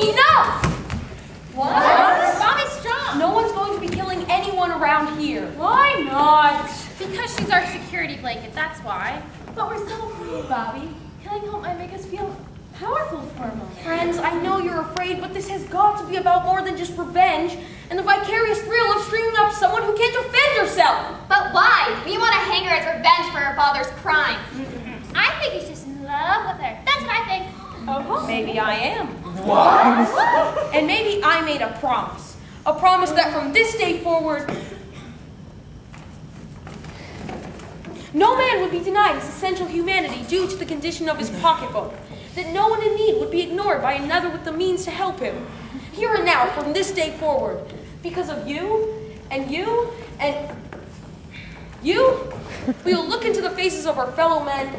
Enough! What? Mommy's strong. No one's going to be killing anyone around here. Why not? Because she's our security blanket, that's why. But we're so afraid, Bobby. Killing Hope might make us feel powerful for a moment. Friends, I know you're afraid, but this has got to be about more than just revenge and the vicarious thrill of stringing up someone who can't defend herself. But why? We want to hang her as revenge for her father's crime. I think he's just in love with her. That's what I think. Maybe I am. What? And maybe I made a promise. A promise that from this day forward, no man would be denied his essential humanity due to the condition of his pocketbook. That no one in need would be ignored by another with the means to help him. Here and now, from this day forward, because of you, and you, and you, we will look into the faces of our fellow men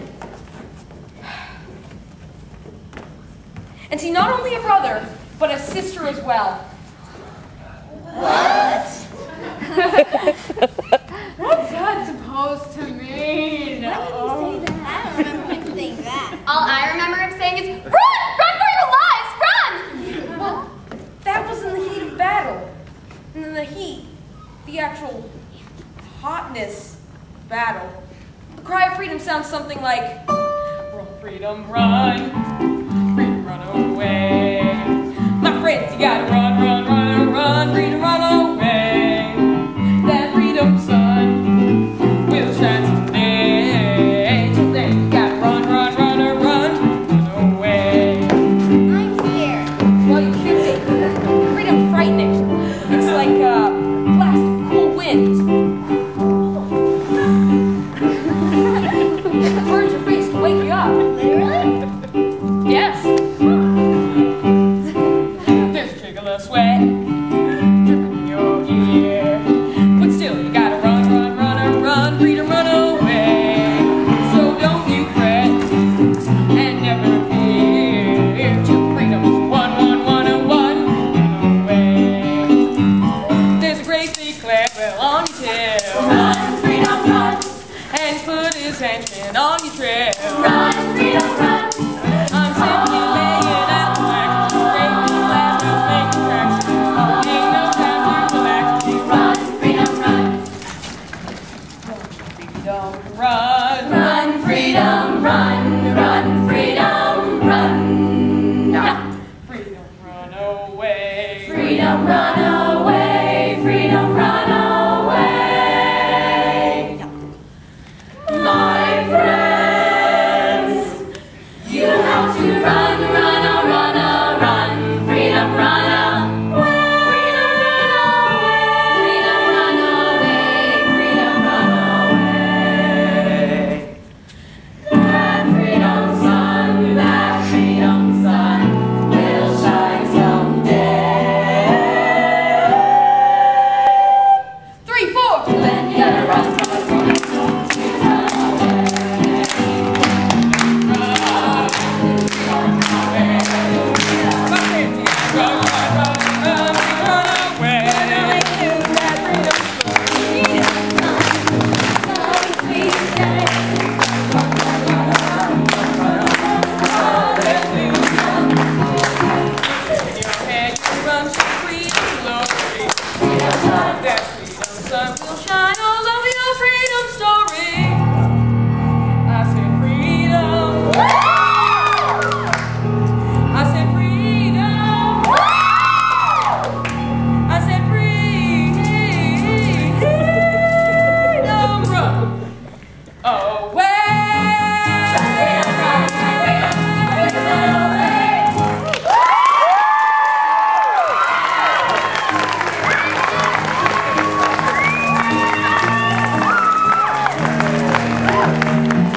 and see not only a brother, but a sister as well. What? What's that supposed to mean? Oh. I don't remember him saying that. All I remember him saying is, run! Run for your lives! Run! Well, that was in the heat of battle. And in the heat, the actual hotness battle. The cry of freedom sounds something like, Run, freedom, run, freedom, run away. on your tail. Run, freedom, run. And put his henchman on your trail. Run, freedom, run. I'm simply laying out the facts. Ain't no time relax. Run, freedom, run. Run. Freedom, run. Run, freedom, run. Freedom, run away. Freedom, run away. 啊。Oh. Well,